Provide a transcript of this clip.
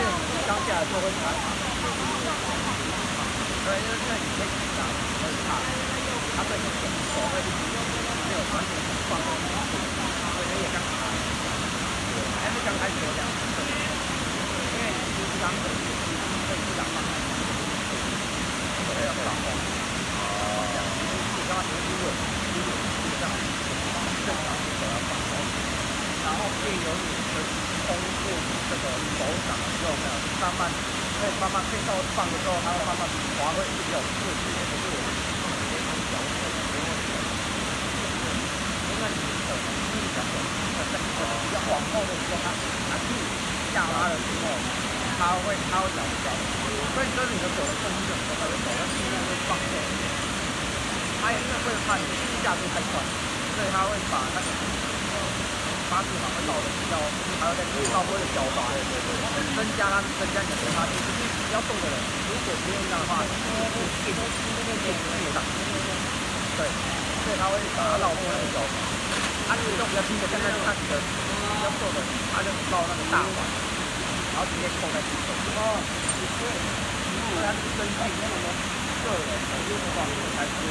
为你刚下来就会踩嘛。对，因为因为你可以紧张，会怕，它对你手手会没有完全放松，所以也刚开，还是刚开始有两次，因为你平常可以可以不想放松，手要放松。哦，这样，你刚学的是第一个，第一个这样，正常手要放松，然后可以由你的通过这个手掌的时候，没有慢慢。可以慢慢可以到放的时候，它会慢慢滑会比较顺一点，不是我们直接从脚手直接手，因为你手你脚手在在要往后的时候，它它去下拉的时候，它会它会脚脚，所以跟你的手的重心的时候，它的手要尽量会放松，它也是会怕你下度太快，所以它会把那个。八字嘛会到的比较，还有在稍微的脚法，增加它增加你的差距。就是比较重的人，如果不用这样的话，就变变越大。对，所以他会把它绕过那个脚法。他体重比较轻的，现在就看你的比较瘦的，他就绕那个大环，然后直接扣在地上。哦，对，因为它是根据个人的用法才。